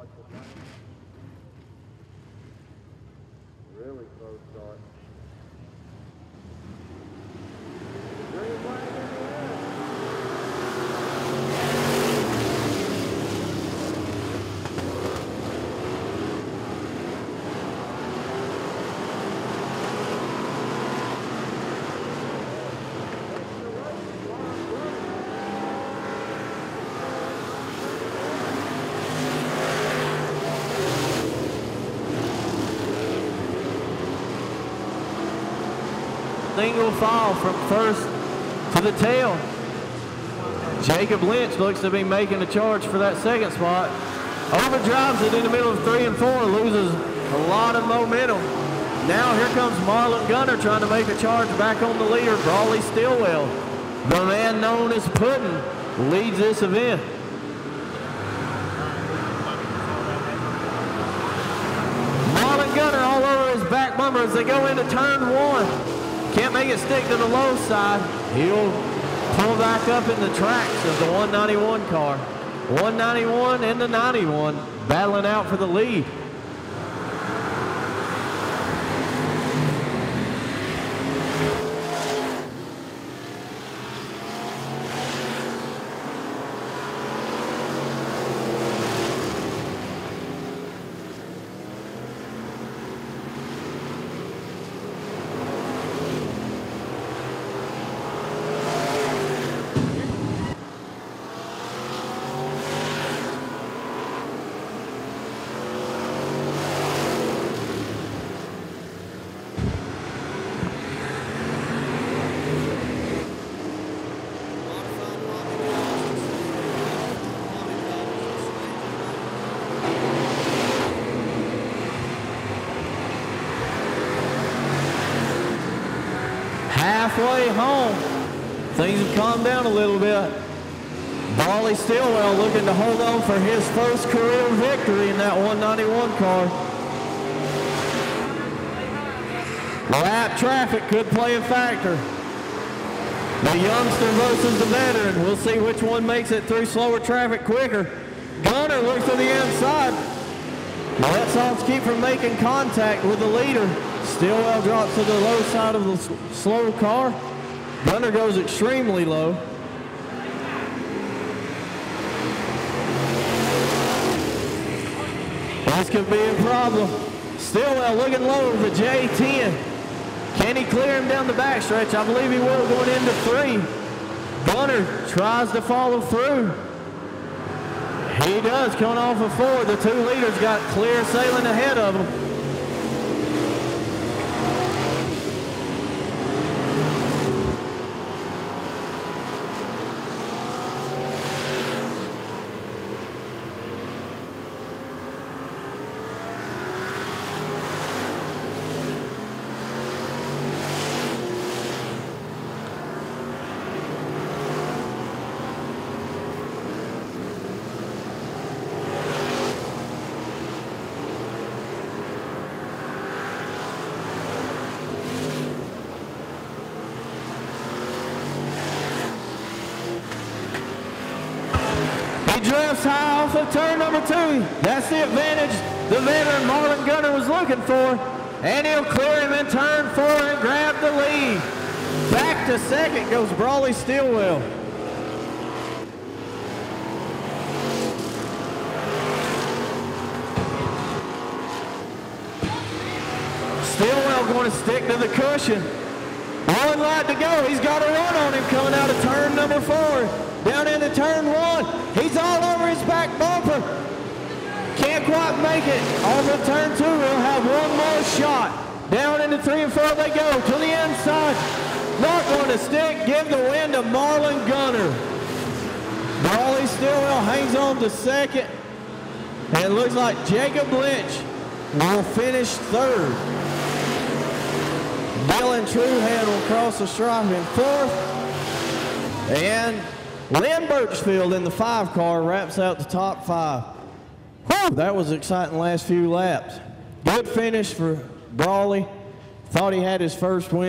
Watch the front. Really close start. Single file from first to the tail. Jacob Lynch looks to be making a charge for that second spot. Overdrives it in the middle of three and four, loses a lot of momentum. Now here comes Marlon Gunner trying to make a charge back on the leader, Brawley Stillwell. The man known as Puddin leads this event. Marlon Gunner all over his back bumper as they go into turn one. Can't make it stick to the low side. He'll pull back up in the tracks of the 191 car. 191 and the 91 battling out for the lead. Halfway home. Things have calmed down a little bit. Brawley Stillwell looking to hold on for his first career victory in that 191 car. Lap traffic could play a factor. The youngster versus the veteran. We'll see which one makes it through slower traffic quicker. Gunner looks to the inside. Lets off keep from making contact with the leader. Stillwell drops to the low side of the slow car. Gunner goes extremely low. This could be a problem. Stillwell uh, looking low for J10. Can he clear him down the backstretch? I believe he will going into three. Gunner tries to follow through. He does coming off of four. The two leaders got clear sailing ahead of them. He drifts high off of turn number two. That's the advantage the veteran Marlon Gunner was looking for. And he'll clear him in turn four and grab the lead. Back to second goes Brawley Stillwell. Stillwell going to stick to the cushion. One lap to go. He's got a run on him coming out of turn number four. Down into turn Can't quite make it. Off of turn two, we'll have one more shot. Down into three and four they go. To the inside. Not going to stick. Give the win to Marlon Gunner. Brawley Stillwell hangs on to second. And it looks like Jacob Lynch will finish third. Dylan Truehead will cross the stripe in fourth. And Lynn Birchfield in the five car wraps out the top five. Whew, that was exciting last few laps. Good finish for Brawley. Thought he had his first win.